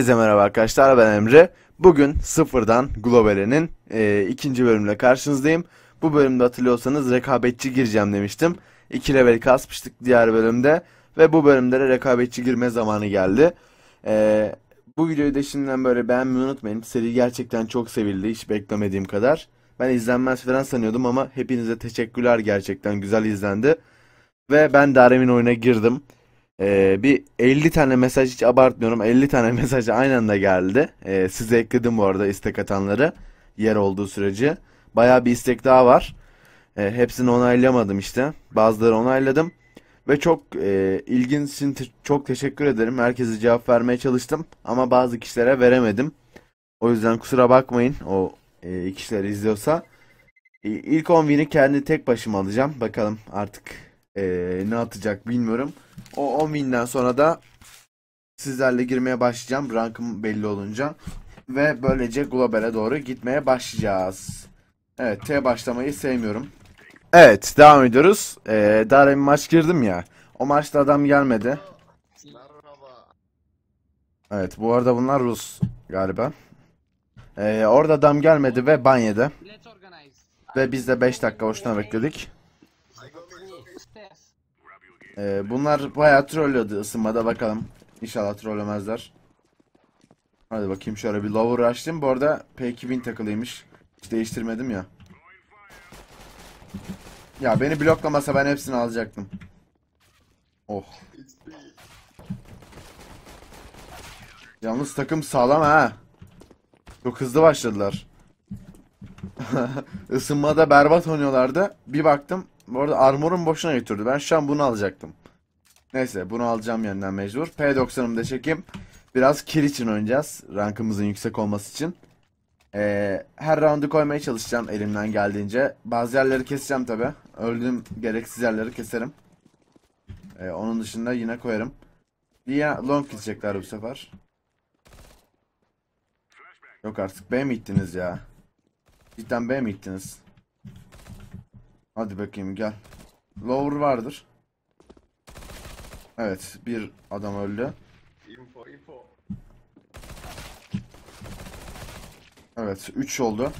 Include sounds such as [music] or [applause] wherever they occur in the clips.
Herkese merhaba arkadaşlar ben Emre. Bugün sıfırdan Globale'nin e, ikinci bölümüyle karşınızdayım. Bu bölümde hatırlıyorsanız rekabetçi gireceğim demiştim. 2 level kasmıştık diğer bölümde. Ve bu bölümde de rekabetçi girme zamanı geldi. E, bu videoyu da şimdiden böyle beğenmeyi unutmayın. Seri gerçekten çok sevildi hiç beklemediğim kadar. Ben izlenmez falan sanıyordum ama hepinize teşekkürler gerçekten güzel izlendi. Ve ben Darem'in oyuna girdim. Ee, bir 50 tane mesaj hiç abartmıyorum 50 tane [laughs] mesaj aynı anda geldi. Ee, size ekledim bu arada istek atanları yer olduğu sürece. Baya bir istek daha var. Ee, hepsini onaylayamadım işte. Bazıları onayladım. Ve çok e, ilginiz için te- çok teşekkür ederim. Herkese cevap vermeye çalıştım. Ama bazı kişilere veremedim. O yüzden kusura bakmayın o e, kişiler izliyorsa. İ- İlk 10 win'i kendi tek başıma alacağım. Bakalım artık e, ne atacak bilmiyorum. O 10 winden sonra da sizlerle girmeye başlayacağım. Rankım belli olunca. Ve böylece globale doğru gitmeye başlayacağız. Evet T başlamayı sevmiyorum. Evet devam ediyoruz. Ee, daha demin maç girdim ya. O maçta adam gelmedi. Evet bu arada bunlar Rus galiba. Ee, orada adam gelmedi ve ban yedi. Let's organize. Ve biz de 5 dakika boşuna bekledik. Ee, bunlar bayağı trollüyordu ısınmada bakalım. İnşallah trollemezler. Hadi bakayım şöyle bir lower açtım. Bu arada P2000 takılıymış. Hiç değiştirmedim ya. Ya beni bloklamasa ben hepsini alacaktım. Oh. Yalnız takım sağlam ha. Çok hızlı başladılar. [laughs] Isınmada berbat oynuyorlardı. Bir baktım. Bu arada armorum boşuna götürdü. Ben şu an bunu alacaktım. Neyse bunu alacağım yeniden mecbur. P90'ımı da çekeyim. Biraz kill için oynayacağız. Rankımızın yüksek olması için. Ee, her roundu koymaya çalışacağım elimden geldiğince. Bazı yerleri keseceğim tabi. Öldüğüm gereksiz yerleri keserim. Ee, onun dışında yine koyarım. Yine long gidecekler bu sefer. Yok artık B mi ittiniz ya? Cidden B mi ittiniz? Hadi bakayım gel. Lower vardır. Evet bir adam öldü. Info, info. Evet 3 oldu.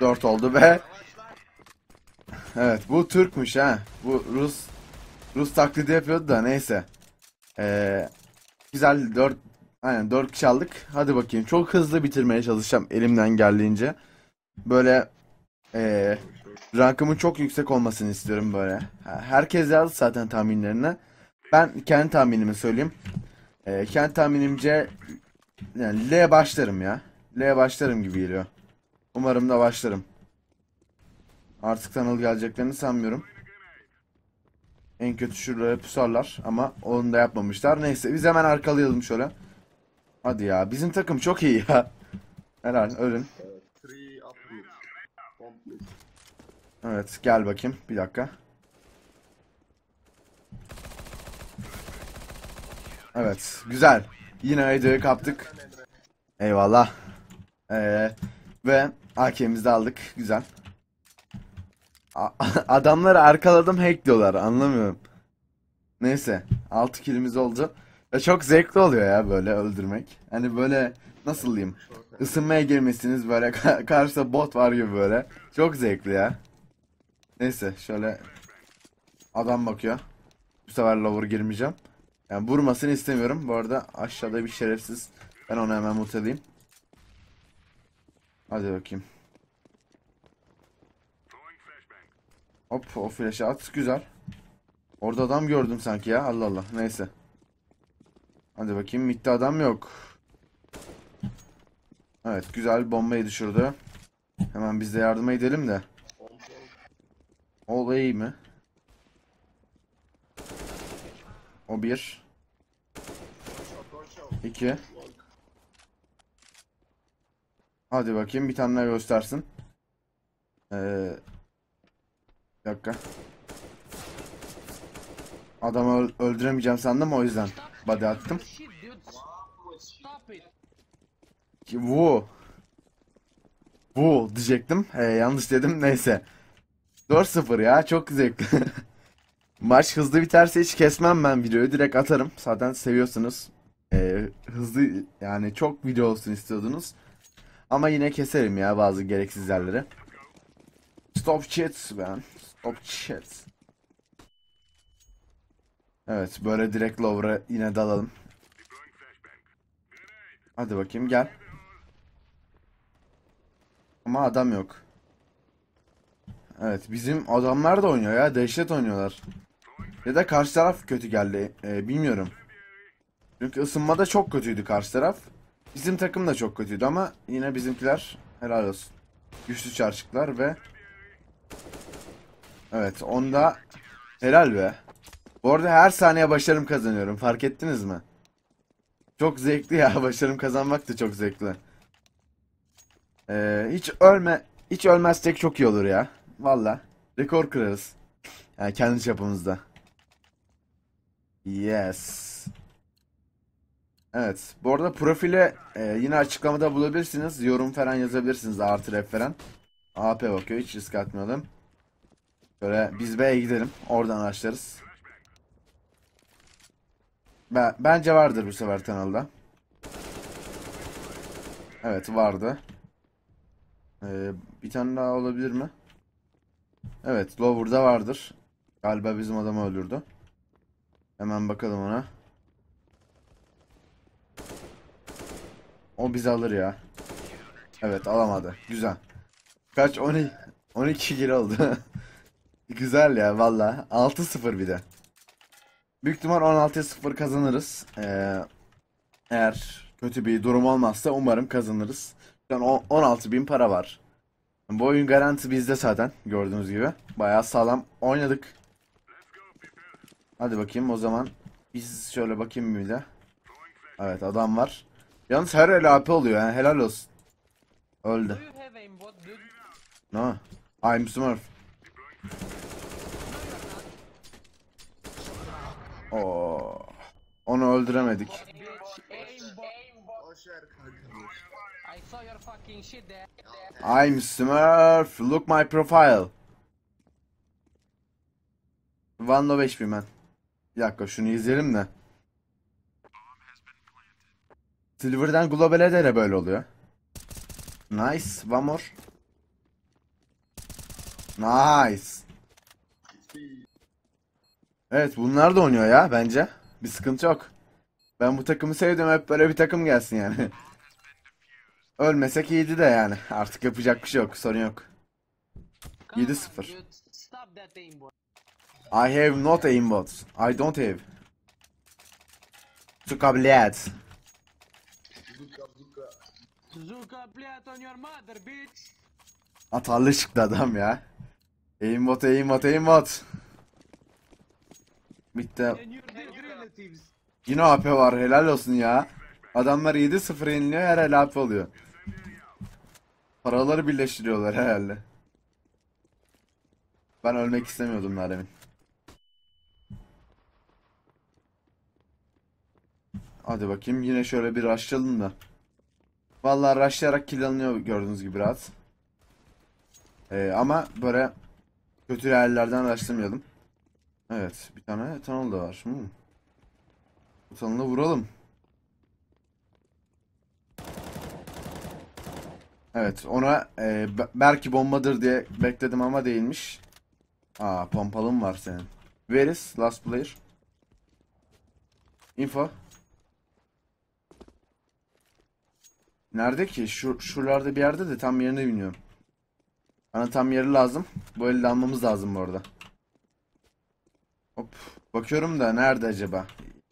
4 oldu ve [laughs] Evet bu Türkmüş ha. Bu Rus Rus taklidi yapıyordu da neyse. Ee, güzel 4 aynen 4 kişi aldık. Hadi bakayım. Çok hızlı bitirmeye çalışacağım elimden geldiğince. Böyle ee, rankımın çok yüksek olmasını istiyorum böyle. Herkes yazdı zaten tahminlerini. Ben kendi tahminimi söyleyeyim. Ee, kendi tahminimce yani L başlarım ya. L başlarım gibi geliyor. Umarım da başlarım. Artık tanıl geleceklerini sanmıyorum. En kötü şuralara pusarlar ama onu da yapmamışlar. Neyse biz hemen arkalayalım şöyle. Hadi ya bizim takım çok iyi ya. Helal ölün. Evet gel bakayım bir dakika. Evet güzel. Yine videoyu kaptık. Eyvallah. Ee, ve AK'mizi de aldık. Güzel. [laughs] Adamları arkaladım hack diyorlar. Anlamıyorum. Neyse. 6 killimiz oldu. Ya çok zevkli oluyor ya böyle öldürmek. Hani böyle nasıl diyeyim? Isınmaya girmişsiniz böyle [laughs] ka- karşıda bot var gibi böyle. Çok zevkli ya. Neyse şöyle adam bakıyor. Bu sefer lower girmeyeceğim. Yani vurmasını istemiyorum. Bu arada aşağıda bir şerefsiz. Ben onu hemen mut edeyim. Hadi bakayım. Hop o flash'ı at. Güzel. Orada adam gördüm sanki ya. Allah Allah. Neyse. Hadi bakayım. Mid'de adam yok. Evet güzel bombayı düşürdü. Hemen biz de yardıma gidelim de. O iyi mi? O bir. İki. Hadi bakayım bir tane göstersin. Ee, bir dakika. Adamı öl- öldüremeyeceğim sandım o yüzden. Body attım. Ki- Wu. Wu diyecektim. Ee, yanlış dedim. Neyse. 4-0 ya. Çok zevkli. [laughs] Maç hızlı biterse hiç kesmem ben videoyu. Direkt atarım. Zaten seviyorsunuz. Ee, hızlı yani çok video olsun istiyordunuz. Ama yine keserim ya bazı gereksiz yerleri. Stop chats man. Stop chats. Evet böyle direkt lower'a yine dalalım. Hadi bakayım gel. Ama adam yok. Evet bizim adamlar da oynuyor ya dehşet oynuyorlar. Ya da karşı taraf kötü geldi Ee, bilmiyorum. Çünkü ısınmada çok kötüydü karşı taraf. Bizim takım da çok kötüydü ama yine bizimkiler helal olsun. Güçlü çarşıklar ve Evet onda helal be. Bu arada her saniye başarım kazanıyorum fark ettiniz mi? Çok zevkli ya [laughs] başarım kazanmak da çok zevkli. Ee, hiç ölme hiç ölmezsek çok iyi olur ya. Valla rekor kırarız. Yani kendi çapımızda. Yes. Evet. Bu arada profile e, yine açıklamada bulabilirsiniz. Yorum falan yazabilirsiniz. Artı ref falan. AP bakıyor. Hiç risk atmayalım. Böyle biz B'ye gidelim. Oradan açlarız. Ben, bence vardır bu sefer kanalda. Evet vardı. Ee, bir tane daha olabilir mi? Evet Lower'da vardır. Galiba bizim adamı öldürdü. Hemen bakalım ona. O bizi alır ya. Evet alamadı. Güzel. Kaç? 12, 12 kill oldu. [laughs] Güzel ya valla. 6-0 bir de. Büyük ihtimal 16'ya 0 kazanırız. Ee, eğer kötü bir durum olmazsa umarım kazanırız. Şu an 16 bin para var. Bu oyun garanti bizde zaten gördüğünüz gibi. Bayağı sağlam oynadık. Hadi bakayım o zaman biz şöyle bakayım bir de. Evet adam var. Yalnız her el AP oluyor yani helal olsun. Öldü. No. I'm Smurf. Oo. Onu öldüremedik. Bitch, aimbot. Boş ver kanka. I'm Smurf. Look my profile. Vanlo 5000 ben. Bir dakika şunu izleyelim de. Silver'dan Global'e de de böyle oluyor. Nice. One more. Nice. Evet bunlar da oynuyor ya bence. Bir sıkıntı yok. Ben bu takımı sevdim hep böyle bir takım gelsin yani. [laughs] Ölmesek iyiydi de yani. Artık yapacak bir şey yok. Sorun yok. 7-0. I have not aimbots. I don't have. Zuka blad. Zuka blad on your mother bitch. Atarlı çıktı adam ya. Aimbot aimbot aimbot. Bitti. Yine AP var helal olsun ya. Adamlar 7-0 yeniliyor her el oluyor. Paraları birleştiriyorlar herhalde. Ben ölmek istemiyordum daha. Hadi bakayım yine şöyle bir rushlayalım da. Vallahi rushlayarak kill alınıyor gördüğünüz gibi rahat. Ee, ama böyle kötü yerlerden rushlamayalım. Evet bir tane tunnel da var. Hmm. Bu tunnel'ı vuralım. Evet ona e, be- belki bombadır diye bekledim ama değilmiş. Aa pompalım var senin. Where is last player? Info. Nerede ki? Şu şuralarda bir yerde de tam yerini bilmiyorum. Bana tam yeri lazım. Bu elde almamız lazım bu arada. Hop. Bakıyorum da nerede acaba?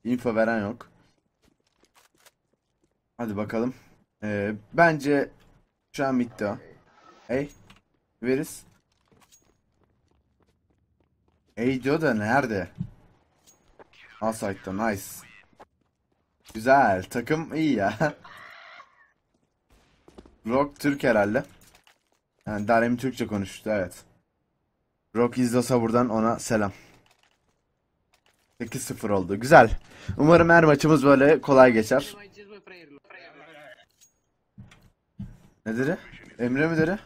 Info veren yok. Hadi bakalım. Ee, bence şu an bitti o. Hey. Veriz. Hey diyor da nerede? Asayt'ta nice. Güzel. Takım iyi ya. [laughs] Rock Türk herhalde. Yani Darem Türkçe konuştu evet. Rock izliyorsa buradan ona selam. 8-0 oldu. Güzel. Umarım her maçımız böyle kolay geçer. Ne dedi? Emre mi dedi?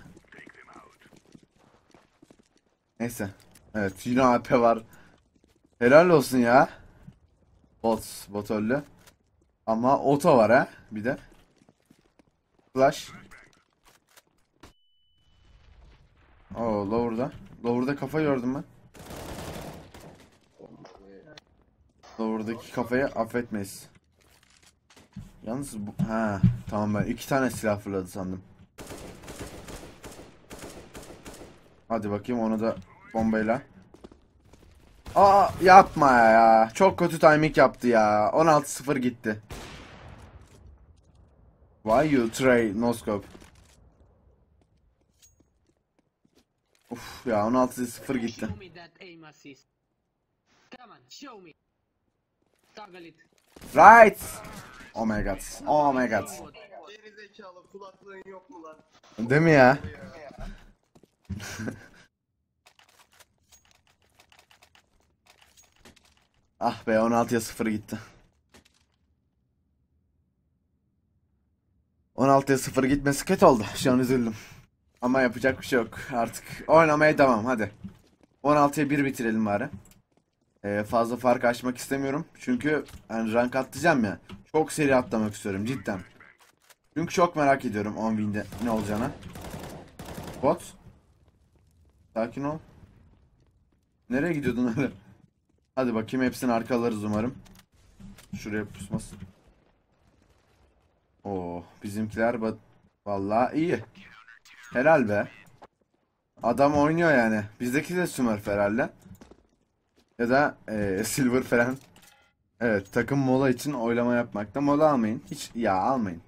Neyse. Evet yine AP var. Helal olsun ya. Bot. Bot öldü. Ama oto var ha bir de. Flash. Oo lower'da. Lower'da kafa gördüm ben. Lower'daki kafayı affetmeyiz. Yalnız bu... Ha tamam ben iki tane silah fırladı sandım. Hadi bakayım onu da bombayla. Aa yapma ya. Çok kötü timing yaptı ya. 16-0 gitti. Why you try no scope? Uf ya 16-0 gitti. Right. Oh my god. Oh my god. Geri zekalı kulaklığın yok mu lan? Değil mi ya? [laughs] ah be 16'ya 0 gitti. 16'ya 0 gitmesi kötü oldu. Şu an üzüldüm. Ama yapacak bir şey yok. Artık oynamaya devam hadi. 16'ya 1 bitirelim bari. Ee, fazla fark açmak istemiyorum. Çünkü yani rank atlayacağım ya. Çok seri atlamak istiyorum cidden. Çünkü çok merak ediyorum 10 win'de ne olacağını. Bot. Sakin ol. Nereye gidiyordun öyle? Hadi bakayım hepsini arkalarız umarım. Şuraya pusmasın. Oo, bizimkiler bat vallahi iyi. Helal be. Adam oynuyor yani. Bizdeki de Smurf herhalde. Ya da eee, Silver falan. Evet, takım mola için oylama yapmakta. Mola almayın. Hiç ya almayın.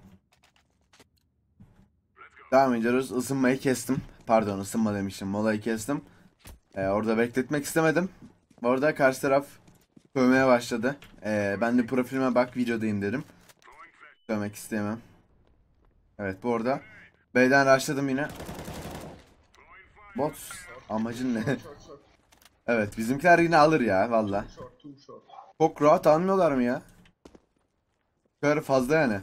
Devam ediyoruz. Isınmayı kestim. Pardon ısınma demişim. Molayı kestim. Ee, orada bekletmek istemedim. Orada karşı taraf sövmeye başladı. Ee, ben de profilime bak videodayım dedim. Sövmek isteyemem. Evet bu arada. B'den rushladım yine. Bot amacın ne? [laughs] Evet bizimkiler yine alır ya valla. Çok rahat almıyorlar mı ya? Bu fazla yani.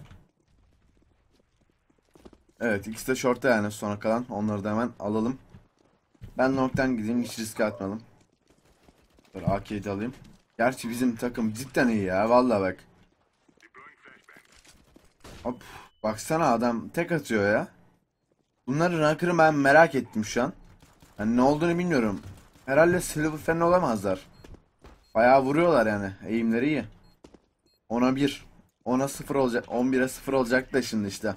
Evet ikisi de short'ta yani sona kalan. Onları da hemen alalım. Ben long'tan gideyim hiç riske atmayalım. Böyle AK'yi alayım. Gerçi bizim takım cidden iyi ya vallahi bak. Hop baksana adam tek atıyor ya. Bunların ranker'ı ben merak ettim şu an. Hani ne olduğunu bilmiyorum. Herhalde silver falan olamazlar. Bayağı vuruyorlar yani. Eğimleri iyi. 10'a 1. 10'a 0 olacak. 11'e 0 olacak da şimdi işte.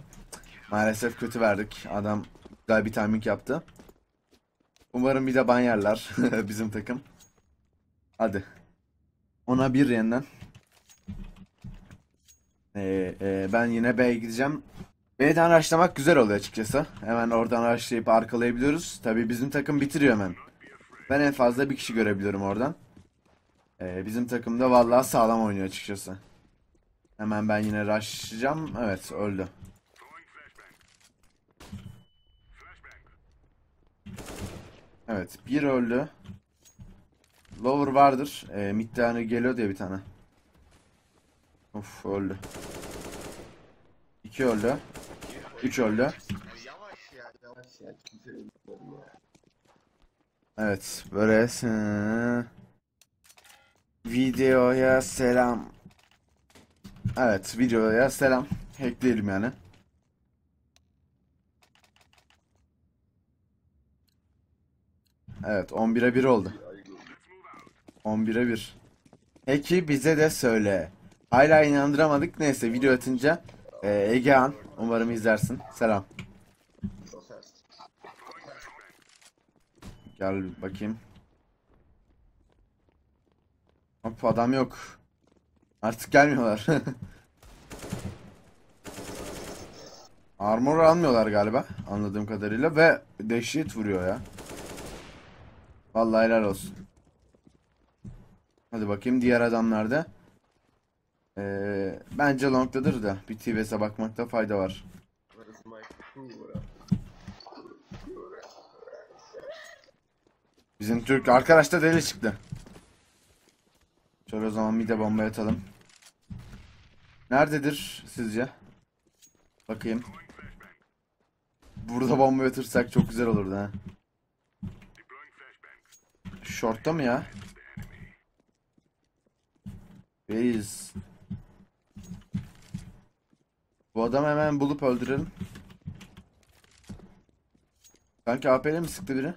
Maalesef kötü verdik. Adam güzel bir timing yaptı. Umarım bir de ban yerler [laughs] bizim takım. Hadi. 10'a 1 yeniden. Ee, e, ben yine B'ye gideceğim. B'den araçlamak güzel oluyor açıkçası. Hemen oradan araçlayıp arkalayabiliyoruz. Tabii bizim takım bitiriyor hemen. Ben en fazla bir kişi görebiliyorum oradan. Ee, bizim takımda vallahi sağlam oynuyor açıkçası. Hemen ben yine rushlayacağım. Evet öldü. Evet bir öldü. Lower vardır. Ee, mid tane geliyor diye bir tane. Of öldü. İki öldü. Üç öldü. Ya yavaş ya yavaş ya. Kimse bilmiyorum ya. Evet böyle hı, videoya selam. Evet videoya selam. Hackleyelim yani. Evet 11'e 1 oldu. 11'e 1. Peki bize de söyle. Hala inandıramadık. Neyse video atınca e, Egehan umarım izlersin. Selam. Gel bakayım. Hop adam yok. Artık gelmiyorlar. [laughs] Armor almıyorlar galiba anladığım kadarıyla ve dehşet vuruyor ya. Vallahi helal olsun. Hadi bakayım diğer adamlar da. Ee, bence long'dadır da bir TVS'e bakmakta fayda var. Bizim Türk arkadaş da deli çıktı. Şöyle o zaman bir de bomba atalım. Nerededir sizce? Bakayım. Burada bomba yatırsak çok güzel olurdu ha. Short'ta mı ya? Base. Bu adamı hemen bulup öldürelim. Sanki AP'le mi sıktı biri?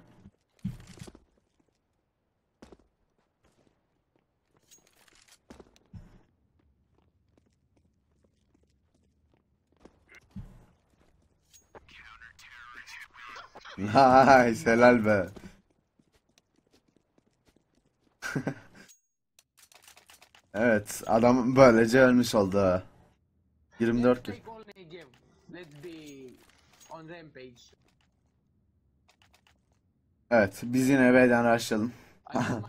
Nice, helal be. Evet, adam böylece ölmüş oldu. ha. 24 Let's kill. take all Negev. Let's be on rampage. Evet, biz yine B'den [laughs]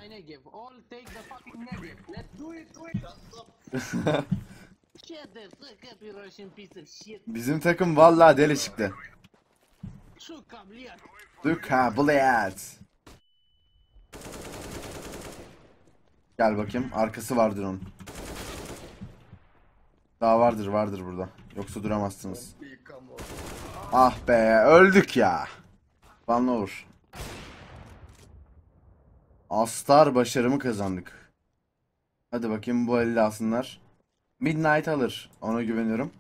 shit. Bizim takım vallahi deli çıktı. Сука, блядь. Duka Blitz. Gel bakayım, arkası vardır onun. Daha vardır, vardır burada. Yoksa duramazsınız. Bir combo. Ah be, öldük ya. Van olur. Astar başarımı kazandık. Hadi bakayım bu elde alsınlar. Midnight alır. Ona güveniyorum.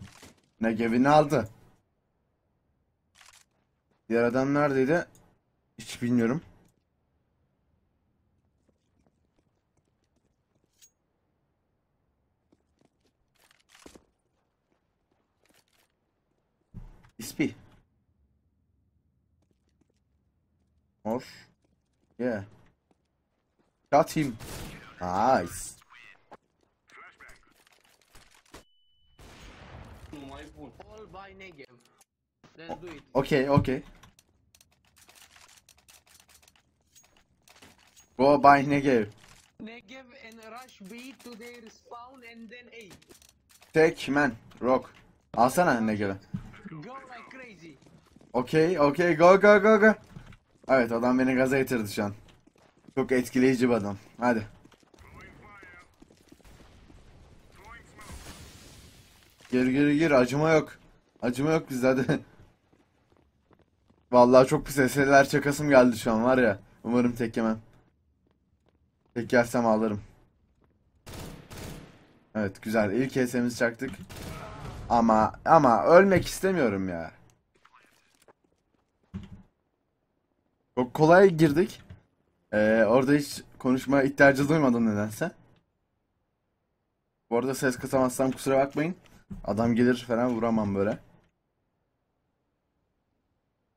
Negev'ini aldı. Diğer adam neredeydi? Hiç bilmiyorum. İspi. Or. Yeah. Got him. Nice. All by Negev. Let's do it. Okay, okay. Go by Negev. Negev and rush B to their spawn and then A. Tek man. Rock. Alsana Negev'i. Go like crazy. Okay, okay. Go, go, go, go. Evet adam beni gaza getirdi şu an. Çok etkileyici bir adam. Hadi. Gir gir gir acıma yok. Acıma yok bizde hadi. [laughs] Vallahi çok pis eserler çakasım geldi şu an var ya. Umarım tek yemem. Tek yersem ağlarım. Evet güzel. İlk esemizi çaktık. Ama ama ölmek istemiyorum ya. Çok kolay girdik. Ee, orada hiç konuşmaya ihtiyacı duymadım nedense. Bu arada ses kısamazsam kusura bakmayın. Adam gelir falan vuramam böyle.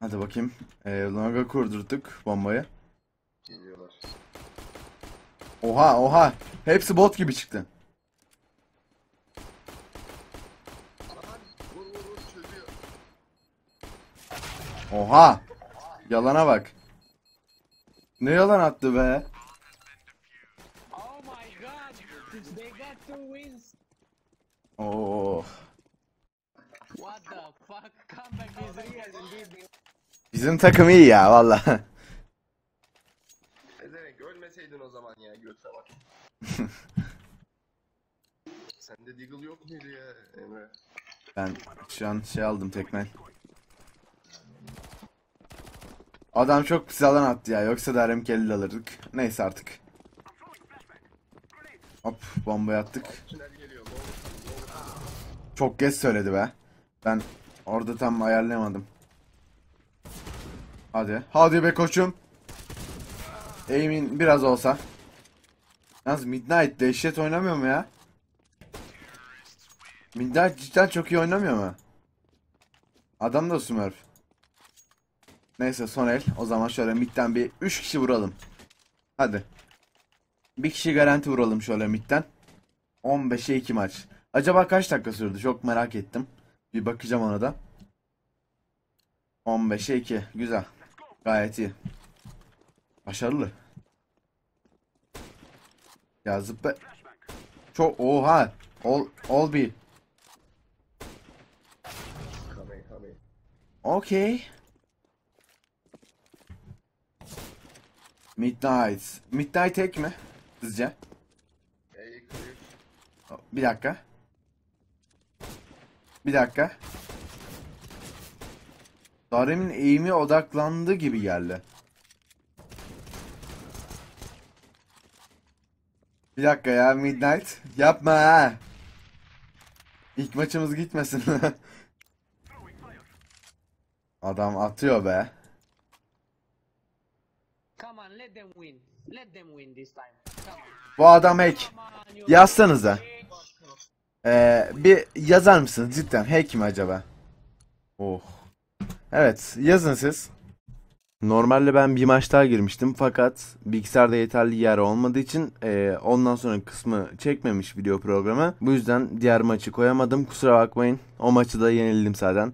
Hadi bakayım. Ee, longa kurdurduk bombayı. Geliyorlar. Oha oha. Hepsi bot gibi çıktı. Lan vur vur vur çözüyor. Oha. Yalana bak. Ne yalan attı be. Oh my god. They got two wins. Oo. What the fuck? Comeback is real indeed. Bizim takım iyi ya valla. Ezenek ölmeseydin o zaman ya göte bak. [laughs] Sende Deagle yok muydu ya Emre? Ben şu an şey aldım tekmen. Adam çok pis alan attı ya. Yoksa da RMK'li alırdık. Neyse artık. Hop bombayı attık. Çok geç söyledi be. Ben orada tam ayarlayamadım. Hadi. Hadi be koçum. Aim'in biraz olsa. Yalnız Midnight dehşet oynamıyor mu ya? Midnight cidden çok iyi oynamıyor mu? Adam da Smurf. Neyse son el. O zaman şöyle midden bir 3 kişi vuralım. Hadi. Bir kişi garanti vuralım şöyle midden. 15'e 2 maç. Acaba kaç dakika sürdü? Çok merak ettim. Bir bakacağım ona da. 15'e 2. Güzel. Gayet iyi. Başarılı. Ya zıpla. Çok oha. Ol ol bir. Okey. Midnight. Midnight tek mi? Sizce? Bir dakika. Bir dakika. Darem'in eğimi odaklandı gibi geldi. Bir dakika ya Midnight. Yapma ha. İlk maçımız gitmesin. [laughs] Adam atıyor be. Come on, let them win. Let them win this time. Come on. Bu adam hack. Yazsanıza. Ee, bir yazar mısınız cidden? Hack mi acaba? Oh. Evet yazın siz. Normalde ben bir maç daha girmiştim fakat bilgisayarda yeterli yer olmadığı için e, ondan sonra kısmı çekmemiş video programı. Bu yüzden diğer maçı koyamadım kusura bakmayın. O maçı da yenildim zaten.